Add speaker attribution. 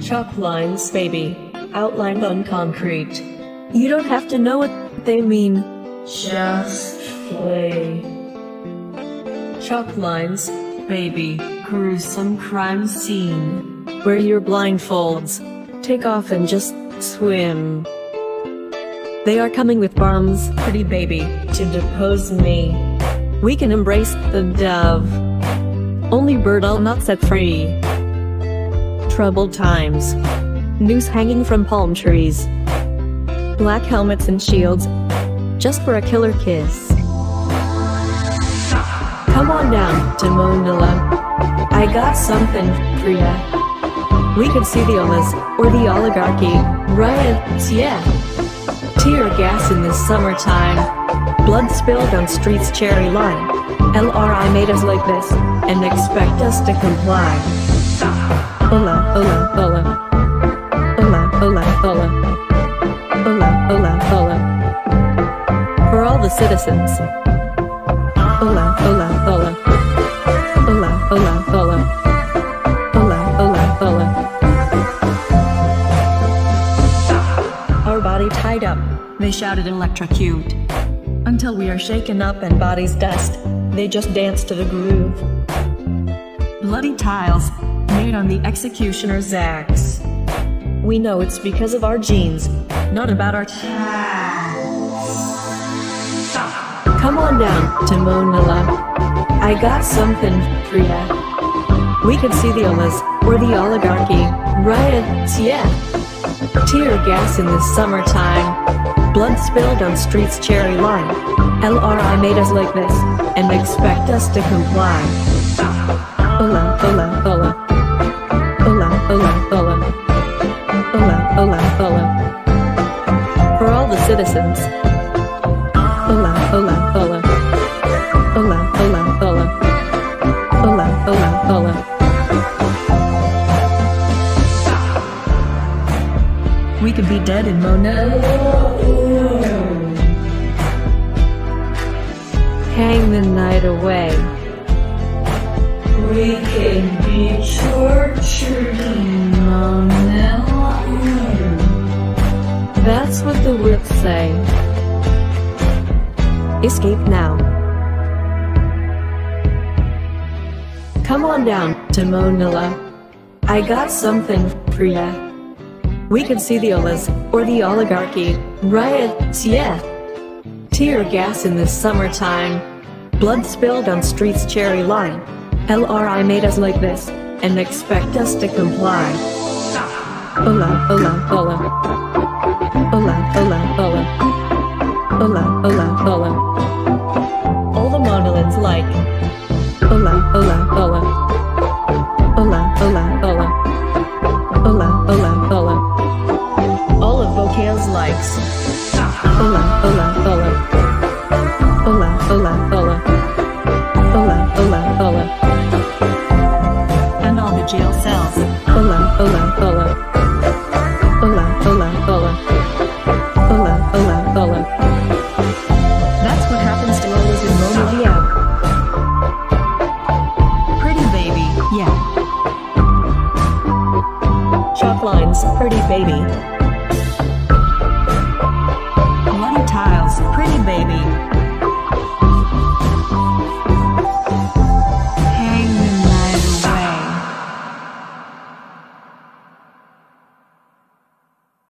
Speaker 1: Chalk lines, baby, outlined on concrete.
Speaker 2: You don't have to know what they mean.
Speaker 1: Just play. Chalk lines, baby, gruesome crime scene.
Speaker 2: Wear your blindfolds. Take off and just swim. They are coming with bombs.
Speaker 1: Pretty baby, to depose me.
Speaker 2: We can embrace the dove. Only bird I'll not set free. Troubled times. Noose hanging from palm trees. Black helmets and shields. Just for a killer kiss. Come on down to Manila. I got something for ya. We could see the Olas or the oligarchy. Riots, yeah. Tear gas in this summertime. Blood spilled on streets cherry lime. LRI made us like this and expect us to comply. Ola, ola, ola. Ola, ola, ola. Ola, ola, ola. For all the citizens. Ola, ola, ola. Ola, ola, ola. Ola, ola, ola. Our body tied up, they shouted electrocute. Until we are shaken up and bodies dust, they just dance to the groove. Bloody tiles, made on the executioner's axe. We know it's because of our genes, not about our Come on down to Manila. I got something for ya. We could see the Olas or the oligarchy. Riots, yeah. Tear gas in the summertime. Blood spilled on streets cherry lime. LRI made us like this and expect us to comply. Ola. Ola, citizens. Ola, ola, ola. Ola, ola, ola. Ola, ola, ola. We could be dead in Mona. Hang the night away.
Speaker 1: We can be tortured
Speaker 2: Escape now. Come on down to Manila. I got something for ya. We could see the Olas or the oligarchy. Riots, yeah. Tear gas in the summertime. Blood spilled on streets cherry line. LRI made us like this and expect us to comply. Ola, ola, ola. Ola, ola, ola. Ola, ola, ola.
Speaker 1: All the monolins like
Speaker 2: Ola, ola, ola. Ola, ola, ola. Ola, ola, ola.
Speaker 1: all of Vocale's likes.
Speaker 2: Ola, ola, ola. Baby.
Speaker 1: Bloody tiles, pretty baby.